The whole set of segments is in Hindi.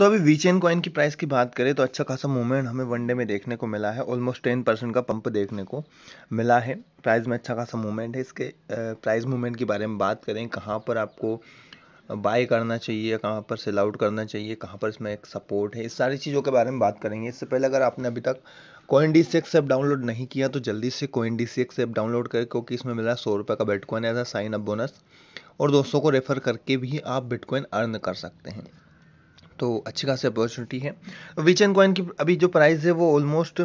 दोस्तों अभी वी वीचेन कॉइन की प्राइस की बात करें तो अच्छा खासा मूवमेंट हमें वनडे में देखने को मिला है। ऑलमोस्ट टेन परसेंट का पंप देखने को मिला है। प्राइस में अच्छा खासा मूवमेंट है। इसके प्राइस मूवमेंट के बारे में बात करें, कहाँ पर आपको बाय करना चाहिए, कहाँ पर सेल आउट करना चाहिए, कहाँ पर इसमें एक सपोर्ट है, इस सारी चीज़ों के बारे में बात करेंगे। इससे पहले अगर आपने अभी तक coin D C X download नहीं किया तो जल्दी से coin D C X download करें, क्योंकि इसमें मिला सौ रुपये का bitcoin as a sign up bonus और दोस्तों को रेफर करके भी आप बिटकॉइन अर्न कर सकते हैं। तो अच्छी खासी अपॉर्चुनिटी है। वीचन कॉइन की अभी जो प्राइस है वो ऑलमोस्ट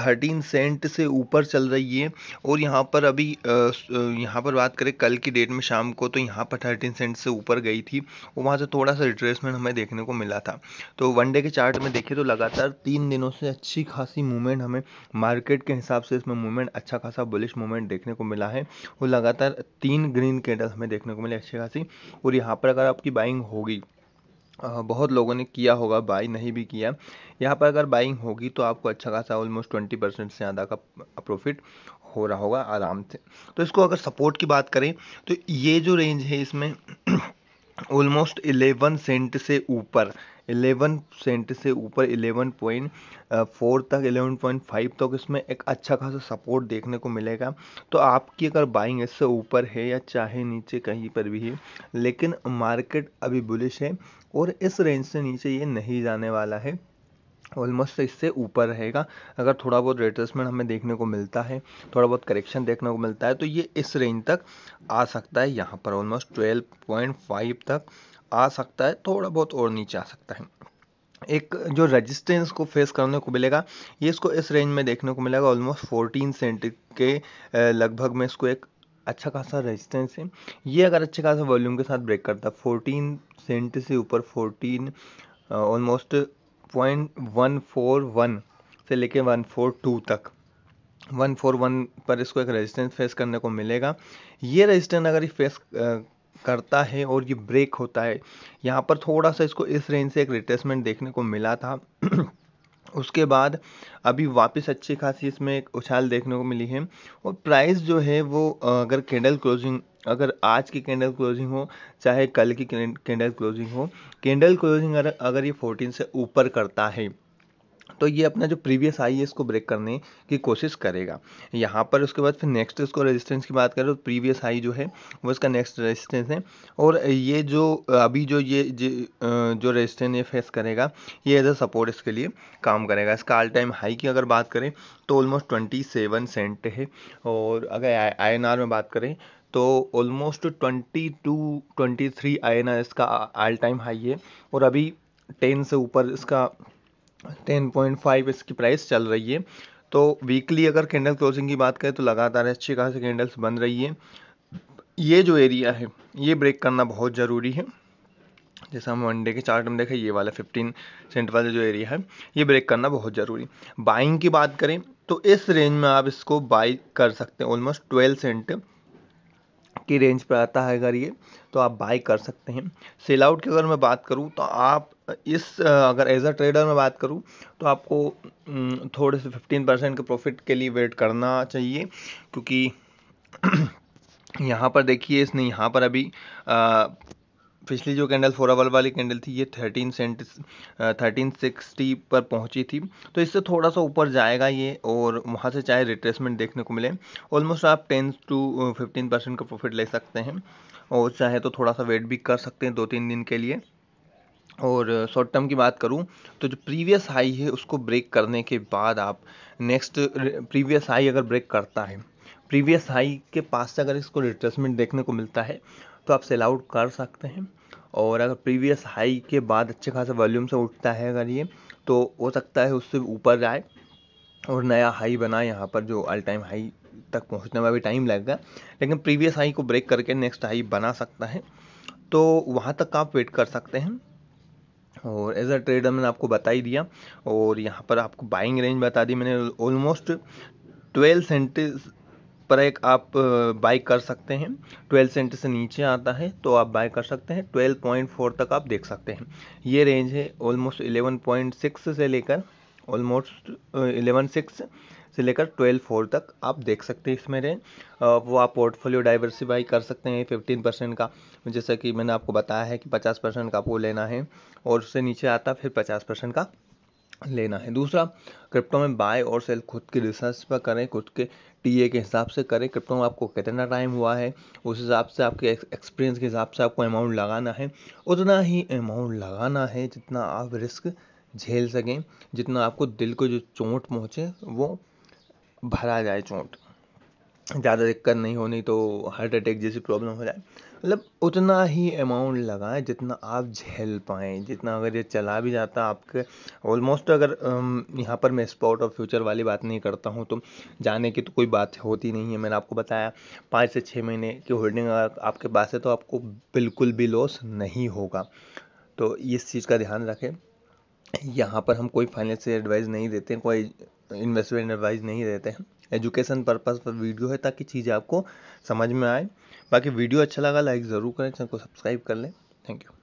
थर्टीन सेंट से ऊपर चल रही है। और यहाँ पर अभी यहाँ पर बात करें कल की डेट में शाम को तो यहाँ पर थर्टीन सेंट से ऊपर गई थी। और वहाँ से थोड़ा सा रिट्रेसमेंट हमें देखने को मिला था। तो वनडे के चार्ट में देखें तो लगातार तीन दिनों से अच्छी खासी मूवमेंट हमें मार्केट के हिसाब से इसमें मूवमेंट अच्छा खासा बुलिश मूवमेंट देखने को मिला है। और लगातार तीन ग्रीन कैंडल हमें देखने को मिले अच्छी खासी। और यहाँ पर अगर आपकी बाइंग होगी बहुत लोगों ने किया होगा बाई नहीं भी किया। यहाँ पर अगर बाइंग होगी तो आपको अच्छा खासा ऑलमोस्ट ट्वेंटी परसेंट से ज़्यादा का प्रॉफिट हो रहा होगा आराम से। तो इसको अगर सपोर्ट की बात करें तो ये जो रेंज है इसमें ऑलमोस्ट इलेवन सेंट से ऊपर इलेवन सेंट से ऊपर इलेवन पॉइंट फोर तक इलेवन पॉइंट फाइव तक इसमें एक अच्छा खासा सपोर्ट देखने को मिलेगा। तो आपकी अगर बाइंग इससे ऊपर है या चाहे नीचे कहीं पर भी है, लेकिन मार्केट अभी बुलिश है और इस रेंज से नीचे ये नहीं जाने वाला है। ऑलमोस्ट इससे ऊपर रहेगा। अगर थोड़ा बहुत रिट्रेसमेंट हमें देखने को मिलता है, थोड़ा बहुत करेक्शन देखने को मिलता है तो ये इस रेंज तक आ सकता है। यहाँ पर ऑलमोस्ट ट्वेल्व पॉइंट फाइव तक आ सकता है, थोड़ा बहुत और नीचे आ सकता है। एक जो रेजिस्टेंस को फेस करने को मिलेगा, ये इसको इस रेंज में देखने को मिलेगा ऑलमोस्ट 14 सेंट के लगभग में इसको एक अच्छा खासा रेजिस्टेंस है। ये अगर अच्छे खासा वॉल्यूम के साथ ब्रेक करता है फोर्टीन सेंट से ऊपर fourteen almost point one four one से लेके वन फोर टू तक। वन फोर वन पर इसको एक रेजिस्टेंस फेस करने को मिलेगा। ये रेजिस्टेंस अगर ये फेस करता है और ये ब्रेक होता है, यहाँ पर थोड़ा सा इसको इस रेंज से एक रिटेसमेंट देखने को मिला था। उसके बाद अभी वापस अच्छी खासी इसमें एक उछाल देखने को मिली है। और प्राइस जो है वो अगर कैंडल क्लोजिंग अगर आज की कैंडल क्लोजिंग हो, चाहे कल की कैंडल क्लोजिंग हो कैंडल क्लोजिंग अगर अगर ये 14 से ऊपर करता है तो ये अपना जो प्रीवियस आई है, इसको ब्रेक करने की कोशिश करेगा। यहाँ पर उसके बाद फिर नेक्स्ट इसको रेजिस्टेंस की बात करें तो प्रीवियस हाई जो है, वो इसका नेक्स्ट रेजिस्टेंस है। और ये जो, अभी जो ये, जो रेजिस्टेंस ये फेस करेगा, ये एज अ सपोर्ट इसके लिए काम करेगा। इसका ऑल टाइम हाई की अगर बात करें तो ऑलमोस्ट ट्वेंटी सेवन सेंट है। और अगर आई एन आर में बात करें तो almost twenty two twenty three आई इसका ऑल टाइम हाई है और अभी टेन से ऊपर इसका टेन पॉइंट फाइव इसकी प्राइस चल रही है। तो वीकली अगर कैंडल क्लोजिंग की बात करें तो लगातार अच्छी खासी कैंडल्स बन रही है। ये जो एरिया है, ये ब्रेक करना बहुत ज़रूरी है। जैसे हम वनडे के चार्ट में देखें, ये वाला 15 सेंट वाला जो एरिया है, ये ब्रेक करना बहुत ज़रूरी। बाइंग की बात करें तो इस रेंज में आप इसको बाई कर सकते हैं ऑलमोस्ट 12 सेंट की रेंज पर आता है अगर ये तो आप बाई कर सकते हैं। सेल आउट की अगर मैं बात करूँ तो आप इस, अगर एज अ ट्रेडर में बात करूँ तो आपको थोड़े से फिफ्टीन परसेंट के प्रॉफिट के लिए वेट करना चाहिए, क्योंकि यहाँ पर देखिए, इसने यहाँ पर अभी पिछली जो कैंडल फोर आवर वाली कैंडल थी, ये थर्टीन सेंट थर्टीन सिक्सटी पर पहुँची थी। तो इससे थोड़ा सा ऊपर जाएगा ये और वहाँ से चाहे रिट्रेसमेंट देखने को मिले। ऑलमोस्ट आप टेन टू फिफ्टीन परसेंट का प्रॉफिट ले सकते हैं और चाहे तो थोड़ा सा वेट भी कर सकते हैं दो तीन दिन के लिए। और शॉर्ट टर्म की बात करूँ तो जो प्रीवियस हाई है, उसको ब्रेक करने के बाद आप नेक्स्ट प्रीवियस हाई अगर ब्रेक करता है प्रीवियस हाई के पास से अगर इसको रिट्रेसमेंट देखने को मिलता है तो आप सेल आउट कर सकते हैं। और अगर प्रीवियस हाई के बाद अच्छे खासे वॉल्यूम से उठता है अगर ये तो हो सकता है उससे ऊपर जाए और नया हाई बना यहाँ पर जो ऑल टाइम हाई तक पहुँचने में भी टाइम लगेगा लेकिन प्रीवियस हाई को ब्रेक करके नेक्स्ट हाई बना सकता है। तो वहाँ तक आप वेट कर सकते हैं। और एज अ ट्रेडर मैंने आपको बता ही दिया। और यहाँ पर आपको बाइंग रेंज बता दी मैंने। ऑलमोस्ट ट्वेल्व सेंट पर एक आप बाई कर सकते हैं। ट्वेल्व सेंट से नीचे आता है तो आप बाई कर सकते हैं। ट्वेल्व पॉइंट फोर तक आप देख सकते हैं। ये रेंज है ऑलमोस्ट इलेवन पॉइंट सिक्स से लेकर, ऑलमोस्ट इलेवन सिक्स से लेकर ट्वेल्व फोर तक आप देख सकते हैं इसमें रेंज। वो आप पोर्टफोलियो डाइवर्सिफाई कर सकते हैं फिफ्टीन परसेंट का। जैसा कि मैंने आपको बताया है कि पचास परसेंट का आपको लेना है, और उससे नीचे आता फिर पचास परसेंट का लेना है। दूसरा, क्रिप्टो में बाय और सेल खुद की रिसर्च पर करें, खुद के टीए के हिसाब से करें। क्रिप्टो में आपको कितना टाइम हुआ है, उस हिसाब से आपके एक्सपीरियंस के हिसाब से आपको अमाउंट लगाना है। उतना ही अमाउंट लगाना है जितना आप रिस्क झेल सकें, जितना आपको दिल को जो चोट पहुँचे, वो भरा जाए चोट। ज़्यादा दिक्कत नहीं होनी तो हार्ट अटैक जैसी प्रॉब्लम हो जाए। मतलब उतना ही अमाउंट लगाएँ जितना आप झेल पाएँ, जितना अगर ये चला भी जाता आपके ऑलमोस्ट अगर यहाँ पर मैं स्पॉट और फ्यूचर वाली बात नहीं करता हूँ तो जाने की तो कोई बात होती नहीं है। मैंने आपको बताया, पाँच से छः महीने की होल्डिंग अगर आपके पास है तो आपको बिल्कुल भी लॉस नहीं होगा। तो इस चीज़ का ध्यान रखें। यहाँ पर हम कोई फाइनेंशियल एडवाइस नहीं देते, कोई इन्वेस्टमेंट एडवाइस नहीं देते हैं। एजुकेशन पर्पज़ पर वीडियो है ताकि चीज़ें आपको समझ में आए। बाकी वीडियो अच्छा लगा लाइक ज़रूर करें, चैनल को सब्सक्राइब कर लें। Thank you